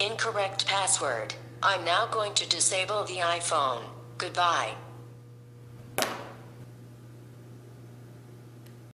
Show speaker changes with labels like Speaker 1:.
Speaker 1: Incorrect password. I'm now going to disable the iPhone. Goodbye.